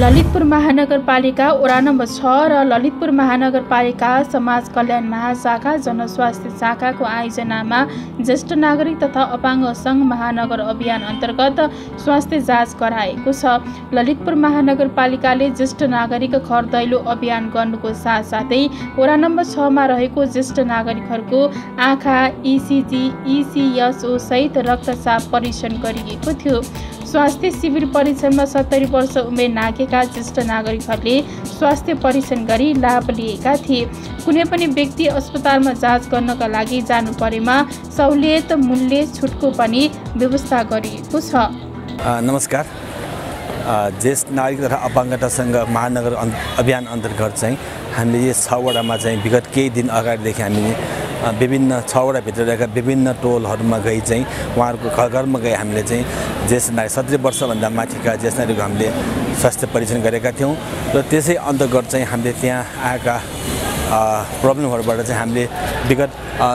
ललितपुर महानगरपालिका वडा नम्बर छ र ललितपुर महानगरपालिका समाज कल्याण महाशाखा जनस्वास्थ्य शाखाको आयोजनामा ज्येष्ठ नागरिक तथा अपाङ्ग सङ्घ महानगर अभियान अन्तर्गत स्वास्थ्य जाँच गराएको छ। ललितपुर महानगरपालिकाले ज्येष्ठ नागरिक घर दैलो अभियान गर्नुको साथसाथै वडा नम्बर छमा रहेको ज्येष्ठ नागरिकहरूको आँखा इसिजी इसिएसओ सहित रक्तचाप परीक्षण गरिएको थियो। स्वास्थ्य शिविर परीक्षणमा सत्तरी वर्ष उमेर नागेका ज्येष्ठ नागरिकहरूले स्वास्थ्य परीक्षण गरी लाभ लिएका थिए। कुनै पनि व्यक्ति अस्पतालमा जाँच गर्नका लागि जानु परेमा सहुलियत मूल्य छुटको पनि व्यवस्था गरिएको छ। नमस्कार। ज्येष्ठ नागरिक तथा अपाङ्गतासँग महानगर अभियान अन्तर्गत चाहिँ हामीले यस छवटामा चाहिँ विगत केही दिन अगाडिदेखि हामीले विभिन्न छवटाभित्र रहेका विभिन्न टोलहरूमा गई चाहिँ उहाँहरूको घर घरमा गई हामीले चाहिँ ज्येष्ठ नागरिक सत्तरी वर्षभन्दा माथिका ज्येष्ठ नागरिकको हामीले स्वास्थ्य परीक्षण गरेका थियौँ र त्यसै अन्तर्गत चाहिँ हामीले त्यहाँ आएका प्रब्लमहरूबाट चाहिँ हामीले विगत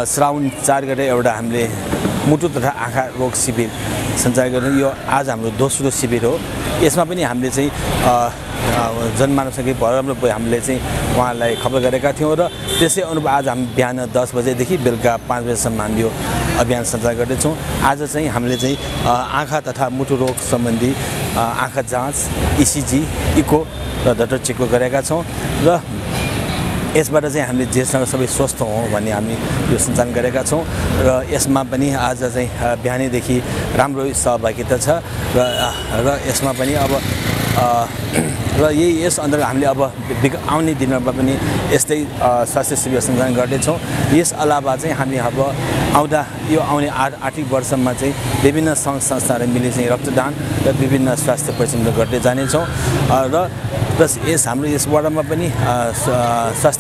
श्रावण चार गते एउटा हामीले मुटु तथा आँखा रोग शिविर सञ्चालन गर्ने यो आज हाम्रो दोस्रो शिविर हो। यसमा पनि हामीले चाहिँ जनमानवसँगै भरमर हामीले चाहिँ उहाँलाई खबर गरेका थियौँ र त्यसै अनुरूप आज हामी बिहान दस बजेदेखि बेलुका पाँच बजेसम्म हामी यो अभियान सञ्चालन गर्दैछौँ आज चाहिँ हामीले चाहिँ आँखा तथा मुटु रोग सम्बन्धी आँखा जाँच इसिजी इको र डक्टर चेकको गरेका छौँ र यसबाट चाहिँ हामीले जेसँग सबै स्वस्थ हौँ भन्ने हामी यो सञ्चालन गरेका छौँ र यसमा पनि आज चाहिँ बिहानैदेखि राम्रो सहभागिता छ र र यसमा पनि अब र यही यस अन्तर्गत हामीले अब आउने दिनमा पनि यस्तै स्वास्थ्य शिविर सञ्चालन गर्दैछौँ यस अलावा चाहिँ हामी अब आउँदा यो आउने आठ आर्थिक वर्षमा चाहिँ विभिन्न सङ्घ संस्थाहरू मिली चाहिँ रक्तदान र विभिन्न स्वास्थ्य परीक्षण गर्दै जानेछौँ। र प्लस यस हाम्रो यस वार्डमा पनि अ,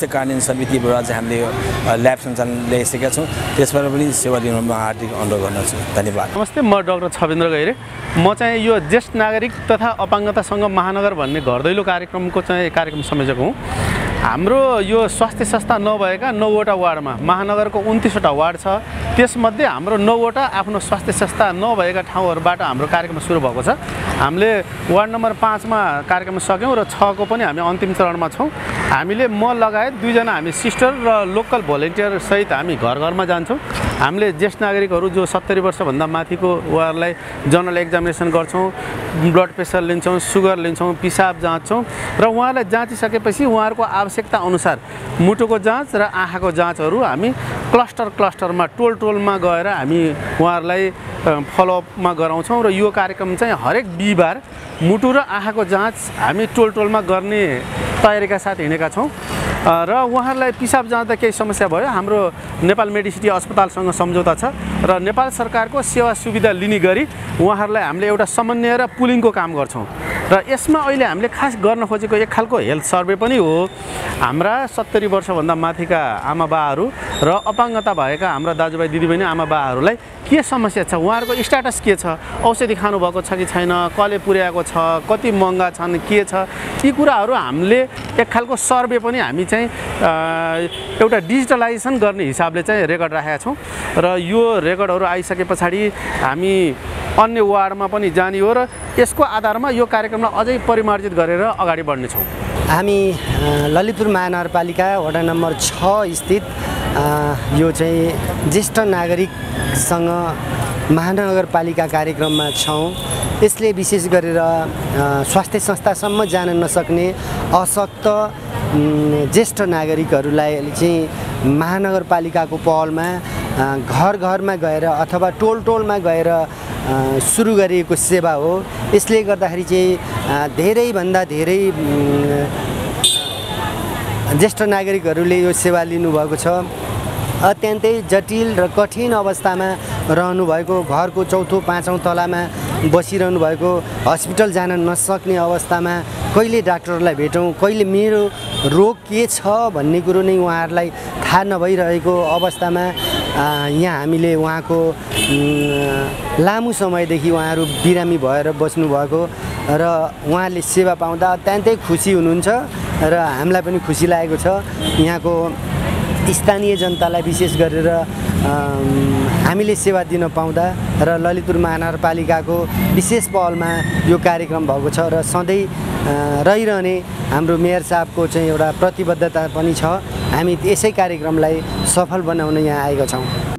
स्वास्थ्य कार्यान्वयन समितिबाट चाहिँ हामीले ल्याब सञ्चालन ल्याइसकेका छौँ। त्यसबाट पनि सेवा दिनु म हार्दिक अनुरोध गर्दछु। धन्यवाद। नमस्ते म डक्टर छवेन्द्र गैरे म चाहिँ यो ज्येष्ठ नागरिक तथा अपाङ्गतासँग महानगर भन्ने घर दैलो कार्यक्रमको चाहिँ कार्यक्रम संयोजक हुँ। हाम्रो यो स्वास्थ्य संस्था नभएका नौवटा वार्डमा महानगरको उन्तिसवटा वार्ड छ। त्यसमध्ये हाम्रो नौवटा आफ्नो स्वास्थ्य संस्था नभएका ठाउँहरूबाट हाम्रो कार्यक्रम सुरु भएको छ। हामीले वार्ड नम्बर पाँचमा कार्यक्रम सक्यौँ र छको पनि हामी अन्तिम चरणमा छौँ। हामीले म लगायत दुईजना हामी सिस्टर र लोकल भोलिन्टियर सहित हामी घर घरमा जान्छौँ। हामीले ज्येष्ठ नागरिकहरू जो सत्तरी वर्षभन्दा माथिको उहाँहरूलाई जनरल एक्जामिनेसन गर्छौँ ब्लड प्रेसर लिन्छौँ सुगर लिन्छौँ पिसाब जाँच्छौँ र उहाँलाई जाँचिसकेपछि उहाँहरूको आवश्यकता अनुसार मुटुको जाँच र आँखाको जाँचहरू हामी क्लस्टर क्लस्टरमा टोल टोलमा गएर हामी उहाँहरूलाई फलोअपमा गराउँछौँ र यो कार्यक्रम चाहिँ हरेक बिहिबार मुटु र आँखाको जाँच हामी टोल टोलमा गर्ने तयारीका साथ हिँडेका छौँ। र उहाँहरूलाई पिसाब जाँदा केही समस्या भयो। हाम्रो नेपाल मेडिसिटी अस्पतालसँग सम्झौता छ र नेपाल सरकारको सेवा सुविधा लिने गरी उहाँहरूलाई हामीले एउटा समन्वय र पुलिङको काम गर्छौँ। र यसमा अहिले हामीले खास गर्न खोजेको एक खालको हेल्थ सर्वे पनि हो। हाम्रा सत्तरी वर्षभन्दा माथिका आमा बाहरू र अपाङ्गता भएका हाम्रा दाजुभाइ दिदीबहिनी आमा बाहरूलाई के समस्या छ? उहाँहरूको स्ट्याटस के छ? औषधि खानुभएको छ कि छैन? कसले पुर्याएको छ? कति महँगा छन्? के छ? यी कुराहरू हामीले एक खालको सर्वे पनि हामी चाहिँ एउटा डिजिटलाइजेसन गर्ने हिसाबले चाहिँ रेकर्ड राखेका छौँ। र यो रेकर्डहरू आइसके पछाडि हामी अन्य वार्डमा पनि जाने हो र यसको आधारमा यो कार्यक्रमलाई अझै परिमार्जित गरेर अगाडि बढ्नेछौँ। हामी ललितपुर महानगरपालिका वडा नम्बर छ स्थित यो चाहिँ ज्येष्ठ नागरिकसँग महानगरपालिका कार्यक्रममा छौँ। यसले विशेष गरेर स्वास्थ्य संस्थासम्म जान नसक्ने अशक्त ज्येष्ठ नागरिकहरूलाई चाहिँ महानगरपालिकाको पहलमा घर घरमा गएर अथवा टोल टोलमा गएर सुरु गरिएको सेवा हो। यसले गर्दाखेरि चाहिँ धेरैभन्दा धेरै ज्येष्ठ नागरिकहरूले यो सेवा लिनुभएको छ। अत्यन्तै जटिल र कठिन अवस्थामा रहनुभएको घरको चौथो पाँचौँ तलामा बसिरहनु भएको हस्पिटल जान नसक्ने अवस्थामा कहिले डाक्टरलाई भेटौँ कहिले मेरो रोग के छ भन्ने कुरो नै उहाँहरूलाई थाहा नभइरहेको अवस्थामा यहाँ हामीले उहाँको लामो समयदेखि उहाँहरू बिरामी भएर बस्नुभएको र उहाँले सेवा पाउँदा अत्यन्तै खुसी हुनुहुन्छ र हामीलाई पनि खुसी लागेको छ। यहाँको स्थानीय जनतालाई विशेष गरेर हामीले सेवा दिन पाउँदा र ललितपुर महानगरपालिकाको विशेष पहलमा यो कार्यक्रम भएको छ र सधैँ रहिरहने हाम्रो मेयर साहबको चाहिँ एउटा प्रतिबद्धता पनि छ। हामी यसै कार्यक्रमलाई सफल बनाउन यहाँ आएका छौँ।